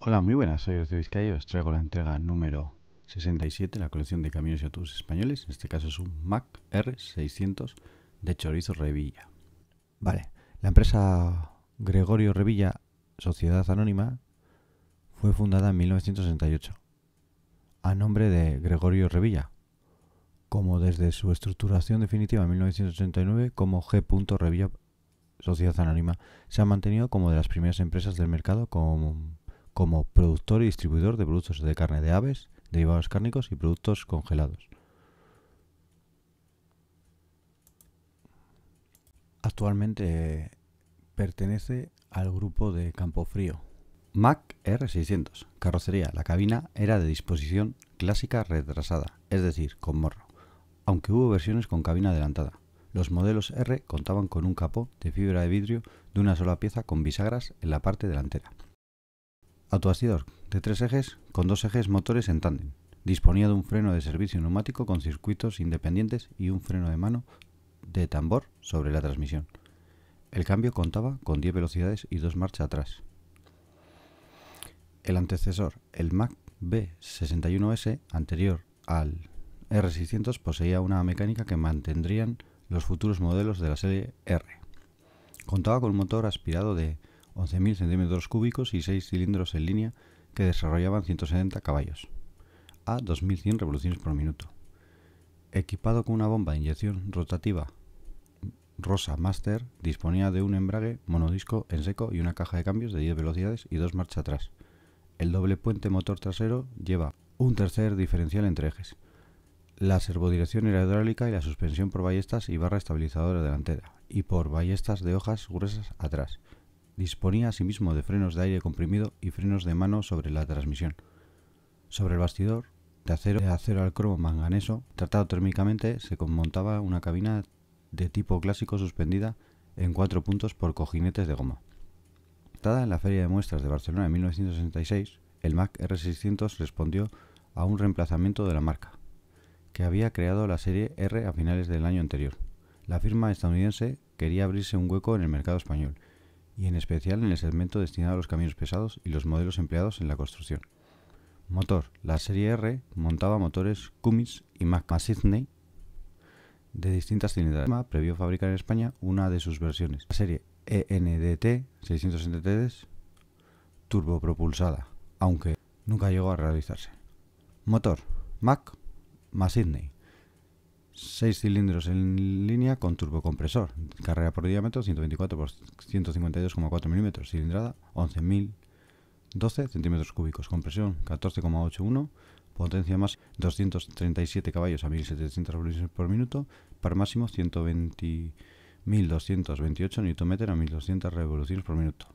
Hola, muy buenas, soy José Vizcaya os traigo la entrega número 67 de la colección de camiones y autobuses españoles. En este caso es un Mac R600 de Chorizo Revilla. Vale, la empresa Gregorio Revilla, Sociedad Anónima, fue fundada en 1968 a nombre de Gregorio Revilla, como desde su estructuración definitiva en 1989 como G. Revilla Sociedad Anónima, se ha mantenido como de las primeras empresas del mercado como, como productor y distribuidor de productos de carne de aves, derivados cárnicos y productos congelados. Actualmente pertenece al grupo de Campo Frío. Mac R600. Carrocería. La cabina era de disposición clásica retrasada, es decir, con morro, aunque hubo versiones con cabina adelantada. Los modelos R contaban con un capó de fibra de vidrio de una sola pieza con bisagras en la parte delantera. Autobastidor de tres ejes con dos ejes motores en tándem. Disponía de un freno de servicio neumático con circuitos independientes y un freno de mano de tambor sobre la transmisión. El cambio contaba con 10 velocidades y dos marchas atrás. El antecesor, el Mac B61S, anterior al R600, poseía una mecánica que mantendrían los futuros modelos de la serie R. Contaba con un motor aspirado de 11.000 centímetros cúbicos y 6 cilindros en línea que desarrollaban 170 caballos, a 2.100 revoluciones por minuto. Equipado con una bomba de inyección rotativa Rosa Master, disponía de un embrague monodisco en seco y una caja de cambios de 10 velocidades y dos marchas atrás. El doble puente motor trasero lleva un tercer diferencial entre ejes. La servodirección era hidráulica y la suspensión por ballestas y barra estabilizadora delantera, y por ballestas de hojas gruesas atrás. Disponía asimismo de frenos de aire comprimido y frenos de mano sobre la transmisión. Sobre el bastidor, de acero, de acero al cromo manganeso, tratado térmicamente, se montaba una cabina de tipo clásico suspendida en cuatro puntos por cojinetes de goma. Tratada en la Feria de Muestras de Barcelona en 1966, el Mac R600 respondió a un reemplazamiento de la marca, que había creado la serie R a finales del año anterior. La firma estadounidense quería abrirse un hueco en el mercado español, y en especial en el segmento destinado a los camiones pesados y los modelos empleados en la construcción. Motor. La serie R montaba motores Cummins y Sidney de distintas cilindradas. Previó fabricar en España una de sus versiones, la serie ENDT 670 turbopropulsada, aunque nunca llegó a realizarse. Motor Mac más Sydney. 6 cilindros en línea con turbocompresor. Carrera por diámetro 124 por 152,4 milímetros. Cilindrada 11.012 centímetros cúbicos. Compresión 14,81. Potencia más 237 caballos a 1700 revoluciones por minuto. Par máximo 120.228 Nm a 1200 revoluciones por minuto.